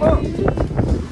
何?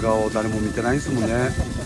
顔誰も見てないですもんね。